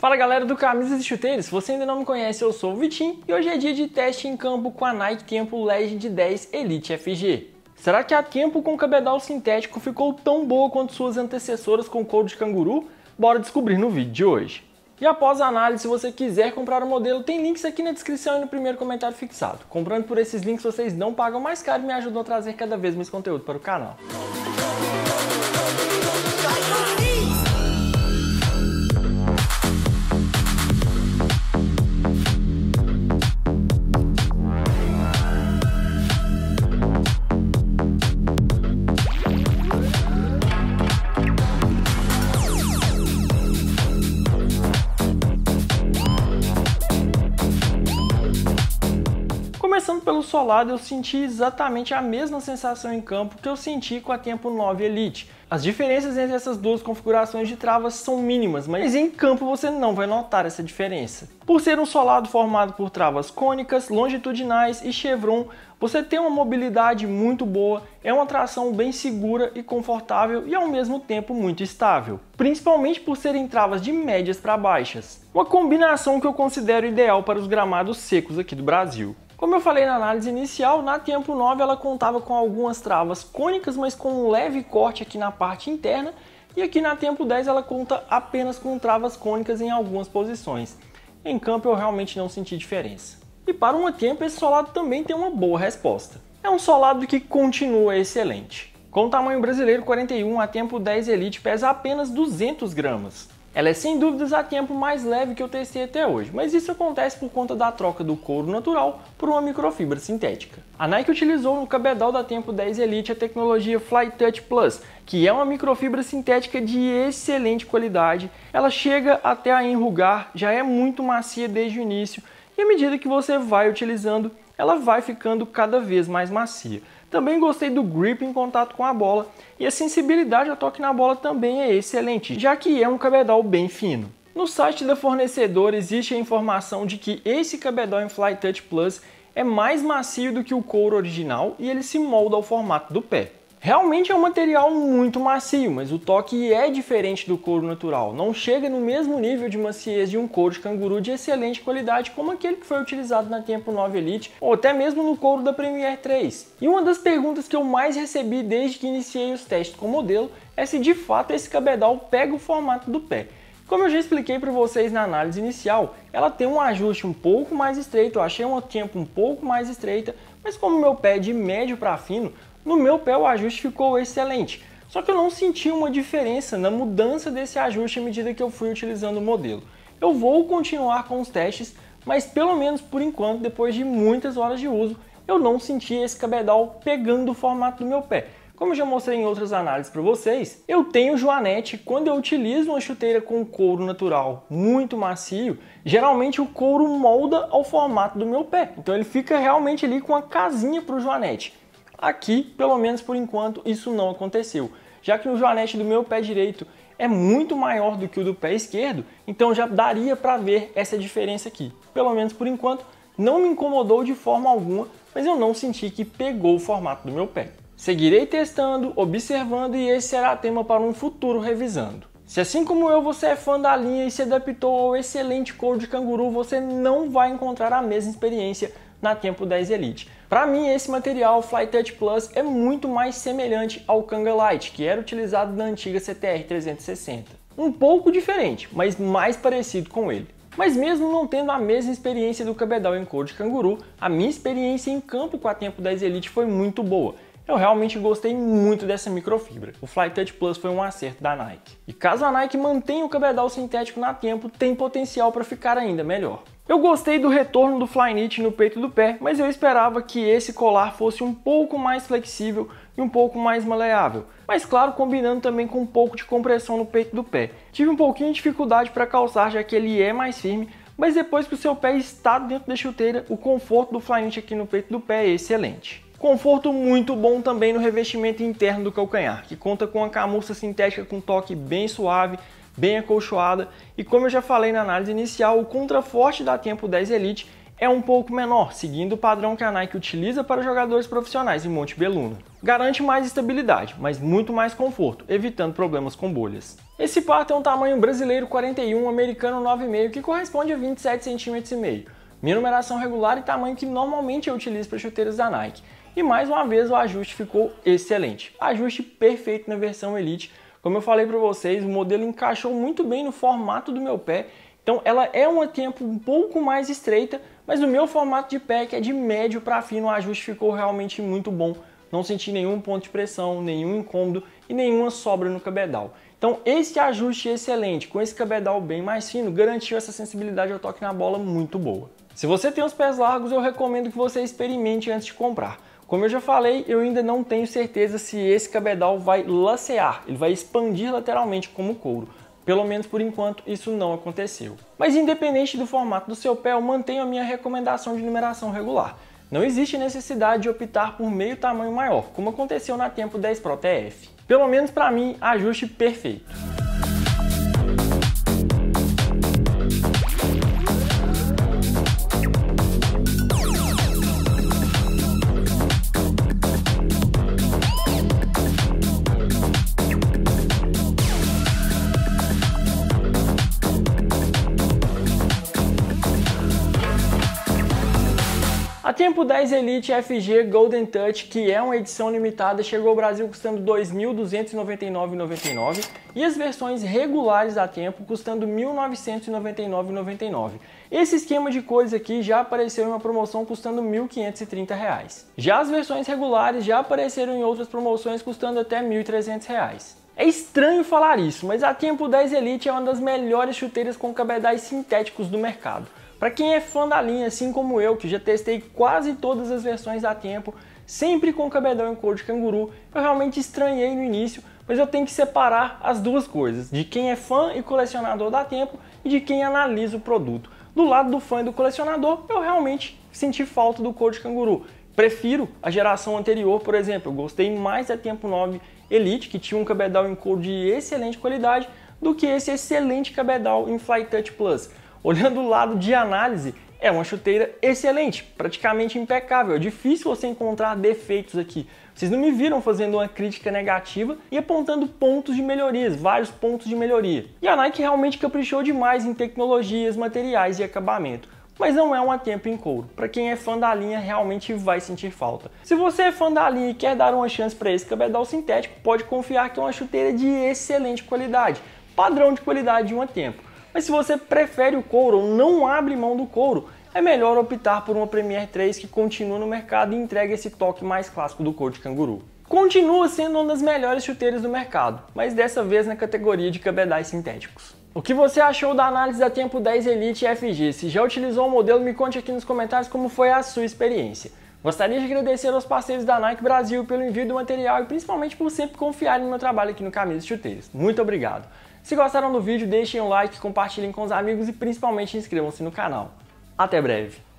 Fala galera do Camisas e Chuteiros, se você ainda não me conhece, eu sou o Vitinho e hoje é dia de teste em campo com a Nike Tempo Legend 10 Elite FG. Será que a Tempo com cabedal sintético ficou tão boa quanto suas antecessoras com couro de canguru? Bora descobrir no vídeo de hoje. E após a análise, se você quiser comprar o modelo, tem links aqui na descrição e no primeiro comentário fixado. Comprando por esses links, vocês não pagam mais caro e me ajudam a trazer cada vez mais conteúdo para o canal. Começando pelo solado, eu senti exatamente a mesma sensação em campo que eu senti com a Tempo 9 Elite. As diferenças entre essas duas configurações de travas são mínimas, mas em campo você não vai notar essa diferença. Por ser um solado formado por travas cônicas, longitudinais e chevron, você tem uma mobilidade muito boa, é uma tração bem segura e confortável e ao mesmo tempo muito estável, principalmente por serem travas de médias para baixas. Uma combinação que eu considero ideal para os gramados secos aqui do Brasil. Como eu falei na análise inicial, na Tempo 9 ela contava com algumas travas cônicas, mas com um leve corte aqui na parte interna, e aqui na Tempo 10 ela conta apenas com travas cônicas em algumas posições. Em campo eu realmente não senti diferença. E para uma Tempo esse solado também tem uma boa resposta. É um solado que continua excelente. Com o tamanho brasileiro 41, a Tempo 10 Elite pesa apenas 200 gramas. Ela é sem dúvidas a tempo mais leve que eu testei até hoje, mas isso acontece por conta da troca do couro natural por uma microfibra sintética. A Nike utilizou no cabedal da Tempo 10 Elite a tecnologia Fly Touch Plus, que é uma microfibra sintética de excelente qualidade. Ela chega até a enrugar, já é muito macia desde o início, e à medida que você vai utilizando, ela vai ficando cada vez mais macia. Também gostei do grip em contato com a bola e a sensibilidade ao toque na bola também é excelente, já que é um cabedal bem fino. No site da fornecedora existe a informação de que esse cabedal em Fly Touch Plus é mais macio do que o couro original e ele se molda ao formato do pé. Realmente é um material muito macio, mas o toque é diferente do couro natural. Não chega no mesmo nível de maciez de um couro de canguru de excelente qualidade como aquele que foi utilizado na Tempo 9 Elite ou até mesmo no couro da Premier 3. E uma das perguntas que eu mais recebi desde que iniciei os testes com o modelo é se de fato esse cabedal pega o formato do pé. Como eu já expliquei para vocês na análise inicial, ela tem um ajuste um pouco mais estreito, eu achei uma tempo um pouco mais estreita, mas como meu pé é de médio para fino, no meu pé o ajuste ficou excelente, só que eu não senti uma diferença na mudança desse ajuste à medida que eu fui utilizando o modelo. Eu vou continuar com os testes, mas pelo menos por enquanto, depois de muitas horas de uso, eu não senti esse cabedal pegando o formato do meu pé. Como já mostrei em outras análises para vocês, eu tenho joanete. Quando eu utilizo uma chuteira com couro natural muito macio, geralmente o couro molda ao formato do meu pé. Então ele fica realmente ali com uma casinha para o joanete. Aqui, pelo menos por enquanto, isso não aconteceu, já que o joanete do meu pé direito é muito maior do que o do pé esquerdo, então já daria para ver essa diferença aqui. Pelo menos por enquanto, não me incomodou de forma alguma, mas eu não senti que pegou o formato do meu pé. Seguirei testando, observando e esse será tema para um futuro revisando. Se assim como eu você é fã da linha e se adaptou ao excelente couro de canguru, você não vai encontrar a mesma experiência na Tempo 10 Elite. Para mim, esse material Flytouch Plus é muito mais semelhante ao Kanga Light, que era utilizado na antiga CTR 360. Um pouco diferente, mas mais parecido com ele. Mas mesmo não tendo a mesma experiência do cabedal em cor de canguru, a minha experiência em campo com a Tempo 10 Elite foi muito boa. Eu realmente gostei muito dessa microfibra. O Flytouch Plus foi um acerto da Nike. E caso a Nike mantenha o cabedal sintético na tempo, tem potencial para ficar ainda melhor. Eu gostei do retorno do Flyknit no peito do pé, mas eu esperava que esse colar fosse um pouco mais flexível e um pouco mais maleável, mas claro, combinando também com um pouco de compressão no peito do pé. Tive um pouquinho de dificuldade para calçar, já que ele é mais firme, mas depois que o seu pé está dentro da chuteira, o conforto do Flyknit aqui no peito do pé é excelente. Conforto muito bom também no revestimento interno do calcanhar, que conta com uma camurça sintética com toque bem suave, bem acolchoada e como eu já falei na análise inicial, o contraforte da Tempo 10 Elite é um pouco menor, seguindo o padrão que a Nike utiliza para jogadores profissionais em Monte Beluna. Garante mais estabilidade, mas muito mais conforto, evitando problemas com bolhas. Esse par tem um tamanho brasileiro 41, americano 9,5, que corresponde a 27 cm. Minha numeração regular e tamanho que normalmente eu utilizo para chuteiras da Nike. E mais uma vez o ajuste ficou excelente. Ajuste perfeito na versão Elite. Como eu falei para vocês, o modelo encaixou muito bem no formato do meu pé. Então ela é uma tempo um pouco mais estreita, mas o meu formato de pé, que é de médio para fino, o ajuste ficou realmente muito bom. Não senti nenhum ponto de pressão, nenhum incômodo e nenhuma sobra no cabedal. Então esse ajuste excelente, com esse cabedal bem mais fino, garantiu essa sensibilidade ao toque na bola muito boa. Se você tem os pés largos, eu recomendo que você experimente antes de comprar. Como eu já falei, eu ainda não tenho certeza se esse cabedal vai lacear, ele vai expandir lateralmente como couro. Pelo menos por enquanto isso não aconteceu. Mas independente do formato do seu pé, eu mantenho a minha recomendação de numeração regular. Não existe necessidade de optar por meio tamanho maior, como aconteceu na Tempo 10 Pro TF. Pelo menos para mim, ajuste perfeito. A Tempo 10 Elite FG Golden Touch, que é uma edição limitada, chegou ao Brasil custando R$ 2.299,99 e as versões regulares da Tempo custando R$ 1.999,99. Esse esquema de cores aqui já apareceu em uma promoção custando R$ 1.530. Já as versões regulares já apareceram em outras promoções custando até R$ 1.300. É estranho falar isso, mas a Tempo 10 Elite é uma das melhores chuteiras com cabedais sintéticos do mercado. Para quem é fã da linha, assim como eu, que já testei quase todas as versões da Tempo, sempre com cabedal em cor de canguru, eu realmente estranhei no início, mas eu tenho que separar as duas coisas, de quem é fã e colecionador da Tempo e de quem analisa o produto. Do lado do fã e do colecionador, eu realmente senti falta do cor de canguru. Prefiro a geração anterior, por exemplo, eu gostei mais da Tempo 9 Elite, que tinha um cabedal em cor de excelente qualidade, do que esse excelente cabedal em Fly Touch Plus. Olhando o lado de análise, é uma chuteira excelente, praticamente impecável. É difícil você encontrar defeitos aqui. Vocês não me viram fazendo uma crítica negativa e apontando pontos de melhorias, vários pontos de melhoria. E a Nike realmente caprichou demais em tecnologias, materiais e acabamento. Mas não é um tempo em couro. Para quem é fã da linha, realmente vai sentir falta. Se você é fã da linha e quer dar uma chance para esse cabedal sintético, pode confiar que é uma chuteira de excelente qualidade, padrão de qualidade de um tempo. Mas se você prefere o couro ou não abre mão do couro, é melhor optar por uma Premier 3 que continua no mercado e entrega esse toque mais clássico do couro de canguru. Continua sendo uma das melhores chuteiras do mercado, mas dessa vez na categoria de cabedais sintéticos. O que você achou da análise da Tempo 10 Elite FG? Se já utilizou o modelo, me conte aqui nos comentários como foi a sua experiência. Gostaria de agradecer aos parceiros da Nike Brasil pelo envio do material e principalmente por sempre confiarem no meu trabalho aqui no Caminhos Chuteiros. Muito obrigado! Se gostaram do vídeo, deixem um like, compartilhem com os amigos e principalmente inscrevam-se no canal. Até breve!